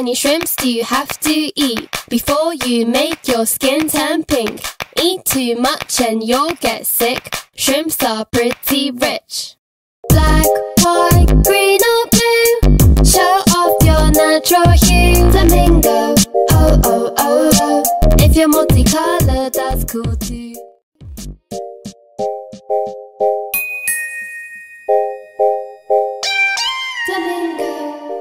many shrimps do you have to eat before you make your skin turn pink? Eat too much and you'll get sick. Shrimps are pretty rich. Black, white, green or blue, show off your natural hue. Flamingo, oh oh oh oh. If you're multicolored, that's cool too. Flamingo.